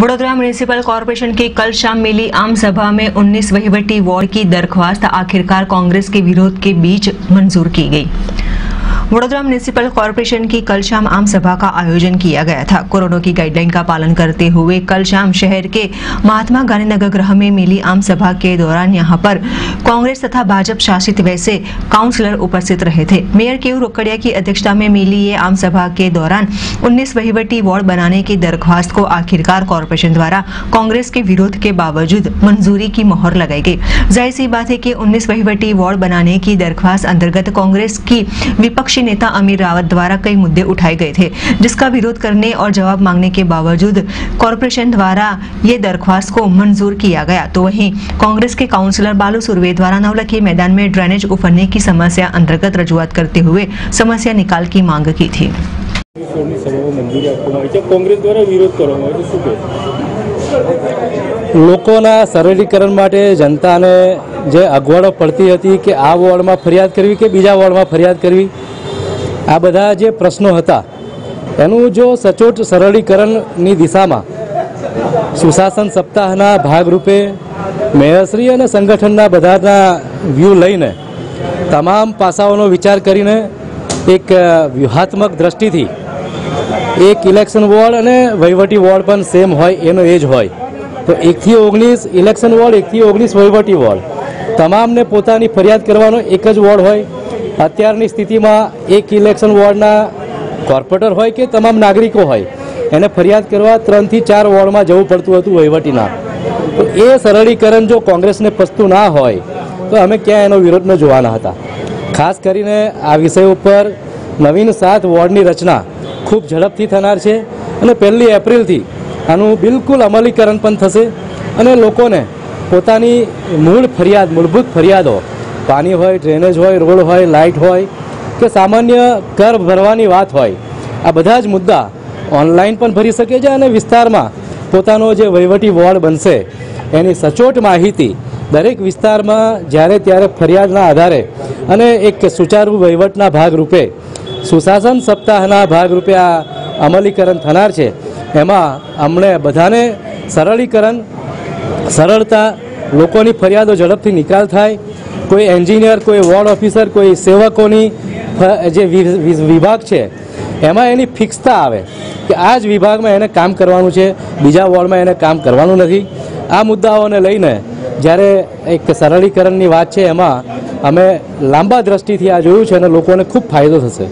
Vadodara municipal corporation की कल शाम मिली आम सभा में 19 वहीवटी वार्ड की दरख्वास्त आखिरकार कांग्रेस के विरोध के बीच मंजूर की गई। वडोदरा म्यूनिसिपल कॉरपोरेशन की कल शाम आम सभा का आयोजन किया गया था। कोरोना की गाइडलाइन का पालन करते हुए कल शाम शहर के महात्मा गांधी नगर गृह में मिली आम सभा के दौरान यहाँ पर कांग्रेस तथा भाजपा शासित वैसे काउंसलर उपस्थित रहे थे। मेयर केयू रोकड़िया की अध्यक्षता में मिली ये आम सभा के दौरान 19 वहीवटी वार्ड बनाने की दरख्वास्त को आखिरकार कॉरपोरेशन द्वारा कांग्रेस के विरोध के बावजूद मंजूरी की मोहर लगाई गई। ज़ाहिर सी बात है की उन्नीस वहीवटी वार्ड बनाने की दरख्वास्त अंतर्गत कांग्रेस की विपक्षी नेता अमीर रावत द्वारा कई मुद्दे उठाए गए थे जिसका विरोध करने और जवाब मांगने के बावजूद कॉरपोरेशन द्वारा ये दरख्वास्त को मंजूर किया गया तो वहीं कांग्रेस के काउंसलर बालू सुरवे द्वारा नवलखी मैदान में ड्रेनेज उफरने की समस्या अंतर्गत रजूआत करते हुए समस्या निकाल की मांग की थी સોળની સભામાં મંજૂરી આપવામાં આવી છે કોંગ્રેસ દ્વારા વિરોધ કરવામાં આવ્યો છે શું કહે લોકોના સરળીકરણ માટે જનતાને જે અગવડો પડતી હતી કે આ વોર્ડમાં ફરિયાદ કરવી કે બીજા વોર્ડમાં ફરિયાદ કરવી આ બધા જે પ્રશ્નો હતા, એનું જો સચોટ સરળીકરણની દિશામાં સુશાસન સપ્તાહના ભાગરૂપે મેયરશ્રી અને સંગઠનના બધાના વ્યૂ લઈને તમામ પાસાઓનો વિચાર કરીને એક વ્યૂહાત્મક દ્રષ્ટિથી એક ઇલેક્શન વોર્ડ અને વહીવટી વોર્ડ પણ સેમ હોય, એનો એ જ હોય. તો એકથી ઓગણીસ ઇલેક્શન વોર્ડ એકથી ઓગણીસ વહીવટી વોર્ડ. તમામને પોતાની ફરિયાદ કરવાનો એક જ વોર્ડ હોય અત્યારની સ્થિતિમાં એક ઇલેક્શન વોર્ડના કોર્પોરેટર હોય કે તમામ નાગરિકો હોય, એને ફરિયાદ કરવા ત્રણથી ચાર વોર્ડમાં જવું પડતું હતું વહીવટીના. તો એ સરળીકરણ જો કોંગ્રેસને પસતું ના હોય, તો અમે ક્યાં એનો વિરોધ ન જોવાના હતા. ખાસ કરીને આ વિષય ઉપર નવીન સાત વોર્ડની રચના ખૂબ ઝડપથી થનાર છે અને પહેલી એપ્રિલથી આનું બિલકુલ અમલીકરણ પણ થશે અને લોકોને પોતાની મૂળ ફરિયાદ, મૂળભૂત ફરિયાદો પાણી હોય ડ્રેનેજ હોય, રોડ હોય લાઇટ હોય કે સામાન્ય કર ભરવાની વાત હોય, આ બધા જ મુદ્દા ઓનલાઈન પણ ભરી શકે છે અને વિસ્તારમાં પોતાનો જે વહીવટી વોર્ડ બનશે, એની સચોટ માહિતી દરેક વિસ્તારમાં જ્યારે ત્યારે ફરિયાદના આધારે અને એક સુચારુ વહીવટના ભાગરૂપે, સુશાસન સપ્તાહના ભાગરૂપે આ અમલીકરણ થનાર છે, એમાં અમને બધાને સરળીકરણ, સરળતા, લોકોની ફરિયાદો ઝડપથી નિકાલ થાય કોઈ એન્જિનિયર, કોઈ વોર્ડ ઓફિસર, કોઈ સેવકોની જે વિભાગ છે, એમાં એની ફિક્સતા આવે કે આ જ વિભાગમાં એને કામ કરવાનું છે, બીજા વોર્ડમાં એને કામ કરવાનું નથી. આ મુદ્દાઓને લઈને જ્યારે એક સરળીકરણની વાત છે, એમાં અમે લાંબા દ્રષ્ટિથી આ જોયું છે અને લોકોને ખૂબ ફાયદો થશે.